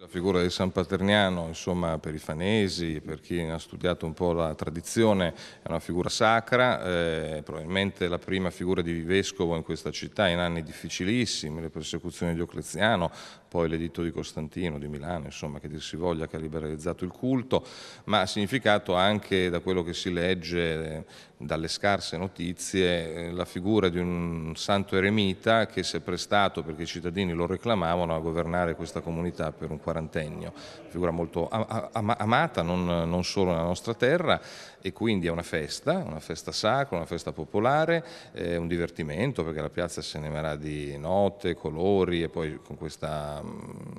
La figura di San Paterniano, insomma, per i fanesi, per chi ha studiato un po' la tradizione, è una figura sacra, eh, probabilmente la prima figura di vescovo in questa città in anni difficilissimi, le persecuzioni di Ocleziano, poi l'editto di Costantino, di Milano, insomma, che dir si voglia, che ha liberalizzato il culto, ma ha significato anche da quello che si legge eh, dalle scarse notizie eh, la figura di un santo eremita che si è prestato, perché i cittadini lo reclamavano, a governare questa comunità per un quarantennio, figura molto amata non, non solo nella nostra terra e quindi è una festa, una festa sacra, una festa popolare, è un divertimento perché la piazza si animerà di note, colori e poi con questa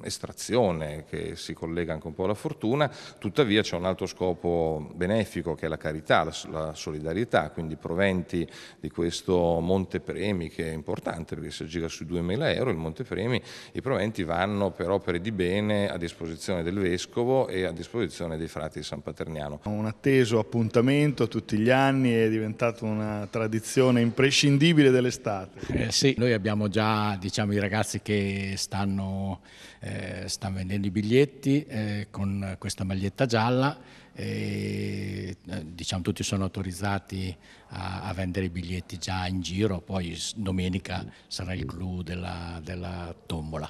estrazione che si collega anche un po' alla fortuna, tuttavia c'è un altro scopo benefico che è la carità, la, solidarietà, quindi i proventi di questo montepremi che è importante perché si aggira sui 2.000 euro, il montepremi, i proventi vanno per opere di bene a disposizione del Vescovo e a disposizione dei frati di San Paterniano. Un atteso appuntamento tutti gli anni, è diventato una tradizione imprescindibile dell'estate. Eh, sì, noi abbiamo già diciamo, i ragazzi che stanno, eh, stanno vendendo i biglietti eh, con questa maglietta gialla e, eh, diciamo, tutti sono autorizzati a, a, vendere i biglietti già in giro, poi domenica sarà il clou della, della tombola.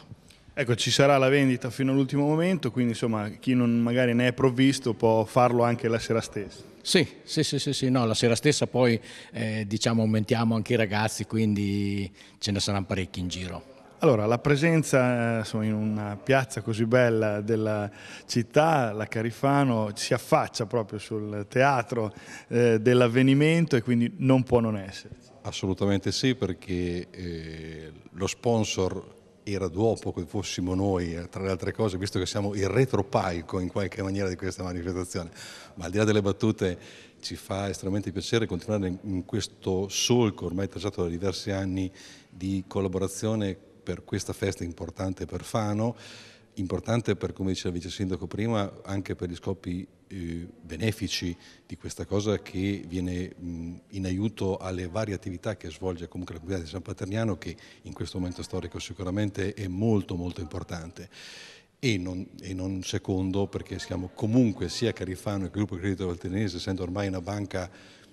Ecco, ci sarà la vendita fino all'ultimo momento, quindi insomma chi non magari ne è provvisto può farlo anche la sera stessa. Sì, sì, sì, sì, sì no, la sera stessa poi eh, diciamo aumentiamo anche i ragazzi, quindi ce ne saranno parecchi in giro. Allora, la presenza insomma, in una piazza così bella della città, la Carifano, si affaccia proprio sul teatro eh, dell'avvenimento e quindi non può non essere. Assolutamente sì, perché eh, lo sponsor era dopo che fossimo noi, eh, tra le altre cose, visto che siamo il retropalco in qualche maniera di questa manifestazione. Ma al di là delle battute ci fa estremamente piacere continuare in questo solco ormai tracciato da diversi anni di collaborazione per questa festa importante per Fano importante per, come diceva il vice sindaco prima, anche per gli scopi eh, benefici di questa cosa che viene in aiuto alle varie attività che svolge comunque la comunità di San Paterniano che in questo momento storico sicuramente è molto molto importante. E non, e non secondo perché siamo comunque sia Carifano che gruppo Credito Valternese, essendo ormai una banca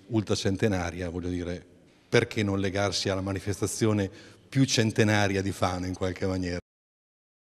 ultracentenaria, voglio dire, perché non legarsi alla manifestazione più centenaria di Fano in qualche maniera?